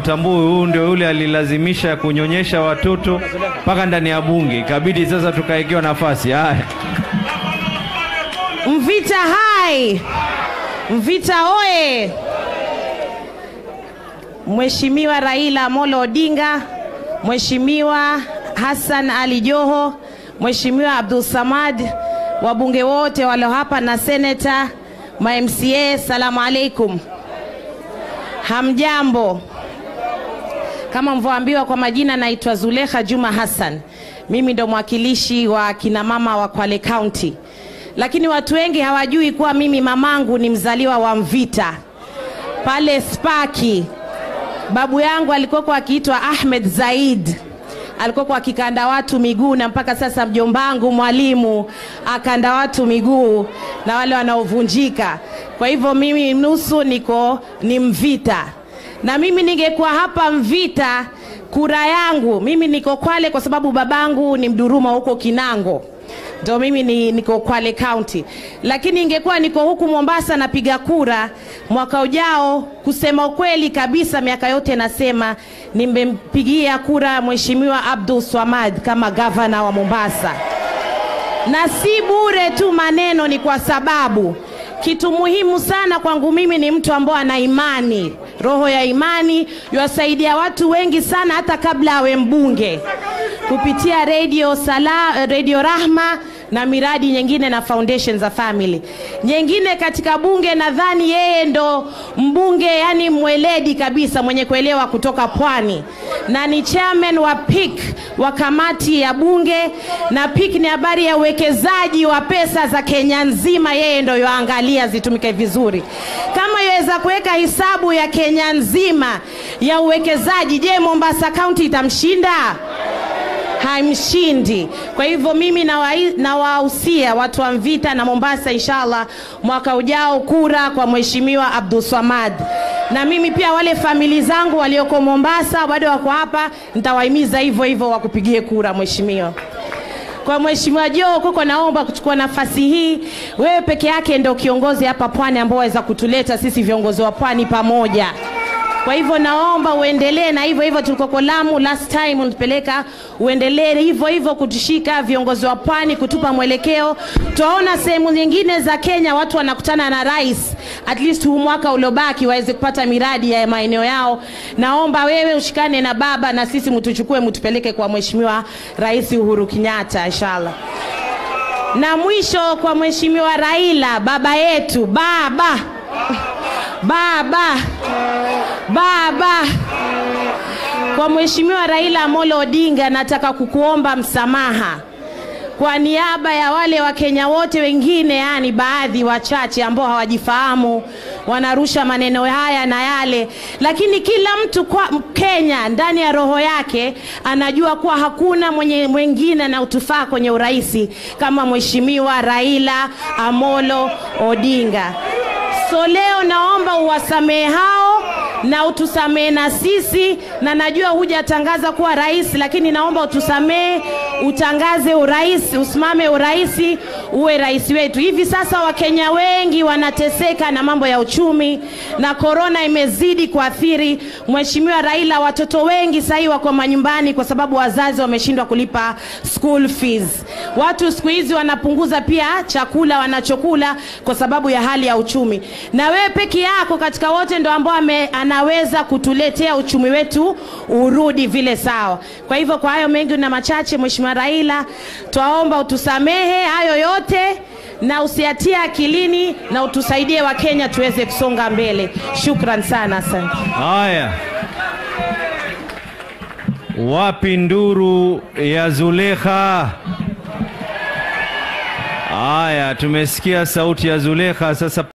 Mtambui huu ndio yule alilazimisha kunyonyesha watoto mpaka ndani ya bunge, ikabidi sasa tukaekewa nafasi. Haya, Mvita hai! Mvita oye! Mheshimiwa Raila Amolo Odinga, Mheshimiwa Hassan Ali Joho, Mheshimiwa Abdul Samad, wabunge wote walio hapa na seneta, ma MCA, salamu alaikum. Hamjambo. Kama mvoambiwa kwa majina, naitwa Zulekha Juma Hassan. Mimi ndo mwakilishi wa kina mama wa Kwale County, lakini watu wengi hawajui kuwa mimi mamangu ni mzaliwa wa Mvita pale Spaki. Babu yangu alikuwa akiitwa Ahmed Zaid, alikuwa akikanda watu miguu, na mpaka sasa mjombangu mwalimu akanda watu miguu na wale wanaovunjika. Kwa hivyo mimi nusu niko ni Mvita na mimi ningekuwa hapa Mvita, kura yangu mimi niko Kwale kwa sababu babangu ni Mduruma huko Kinango, ndio mimi ni, niko Kwale County, lakini ingekuwa niko huku Mombasa napiga kura mwaka ujao, kusema ukweli kabisa, miaka yote nasema nimempigia kura Mheshimiwa Abdul Swamad kama gavana wa Mombasa, na si bure tu maneno, ni kwa sababu kitu muhimu sana kwangu mimi ni mtu ambaye ana imani, roho ya imani, yuwasaidia watu wengi sana hata kabla awe mbunge kupitia radio sala, radio Rahma na miradi nyingine na foundation za family nyingine katika bunge. Nadhani yeye ndo mbunge yani mweledi kabisa mwenye kuelewa kutoka pwani, na ni chairman wa PIK wa kamati ya bunge, na PIK ni habari ya uwekezaji wa pesa za Kenya nzima, yeye ndo yoangalia zitumike vizuri. Kama yaweza kuweka hisabu ya Kenya nzima ya uwekezaji, je, Mombasa County itamshinda? haimshindi. Kwa hivyo mimi nawahusia watu wa Mvita na Mombasa, inshallah mwaka ujao kura kwa Mheshimiwa Abdul Swamad, na mimi pia wale famili zangu walioko Mombasa bado wako hapa, nitawahimiza hivyo hivyo wakupigie kura mheshimiwa. Kwa Mheshimiwa Joho kuko, naomba kuchukua nafasi hii, wewe peke yake ndio kiongozi hapa Pwani ambao waweza kutuleta sisi viongozi wa Pwani pamoja. Kwa hivyo naomba uendelee na hivyo hivyo, tulikoko Lamu last time unatupeleka, uendelee hivyo hivyo kutushika viongozi wa pwani, kutupa mwelekeo. Twaona sehemu nyingine za Kenya watu wanakutana na rais, at least huu mwaka uliobaki waweze kupata miradi ya maeneo yao. Naomba wewe ushikane na baba na sisi, mtuchukue mtupeleke kwa Mheshimiwa Rais Uhuru Kenyatta inshallah. Na mwisho kwa Mheshimiwa Raila, baba yetu, baba baba. Baba. Kwa Mheshimiwa Raila Amolo Odinga, nataka kukuomba msamaha. Kwa niaba ya wale Wakenya wote wengine, yani baadhi wachache ambao hawajifahamu wanarusha maneno haya na yale, lakini kila mtu kwa Mkenya ndani ya roho yake anajua kuwa hakuna mwenye mwingine na utufaa kwenye uraisi kama Mheshimiwa Raila Amolo Odinga. So leo naomba uwasamehe hao na utusamehe na sisi, na najua hujatangaza kuwa rais, lakini naomba utusamehe, utangaze urais, usimame urais, uwe rais wetu. Hivi sasa Wakenya wengi wanateseka na mambo ya uchumi na korona imezidi kuathiri. Mheshimiwa Raila, watoto wengi sahii wako manyumbani kwa sababu wazazi wameshindwa kulipa school fees. Watu siku hizi wanapunguza pia chakula wanachokula kwa sababu ya hali ya uchumi, na wewe peke yako katika wote ndo ambao anaweza kutuletea uchumi wetu urudi vile sawa. Kwa hivyo, kwa hayo mengi na machache, Mheshimiwa Raila, twaomba utusamehe hayo yote na usiatie akilini na utusaidie Wakenya tuweze kusonga mbele. Shukran sana, asante. haya, wapi nduru ya Zulekha? Haya, tumesikia sauti ya Zulekha sasa.